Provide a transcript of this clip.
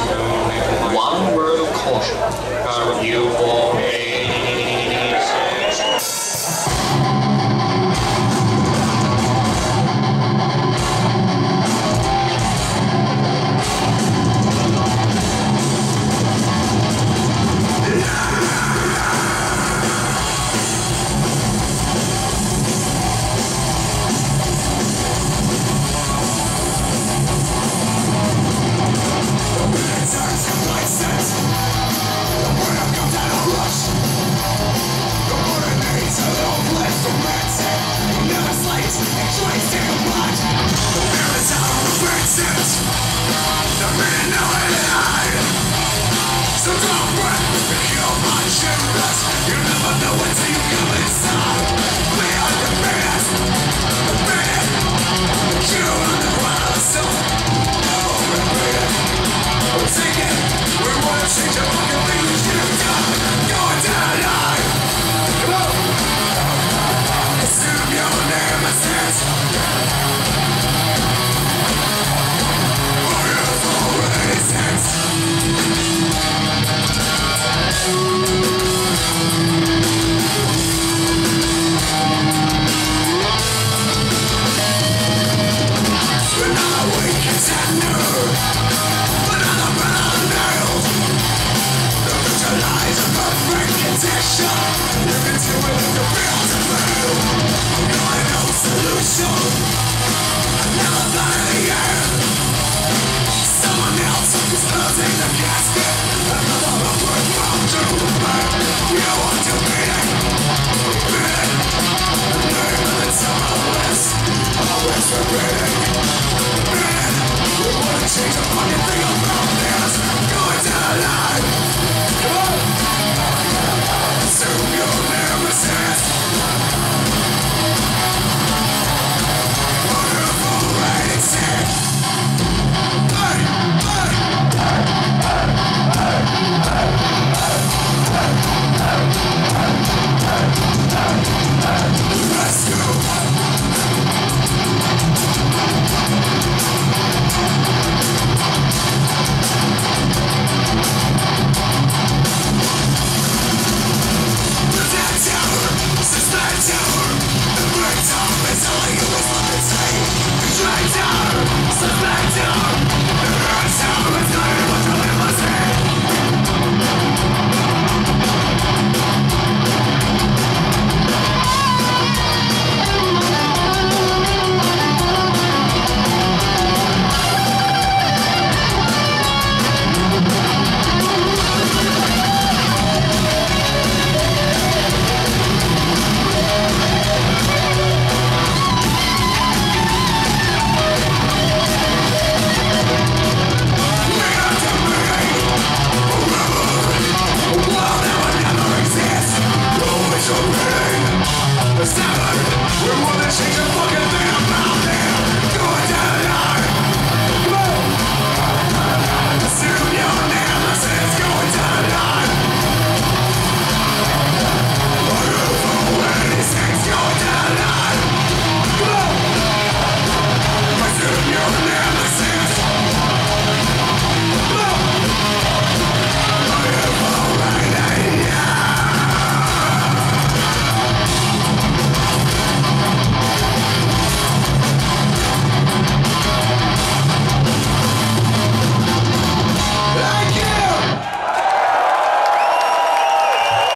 One word of caution. You will Change the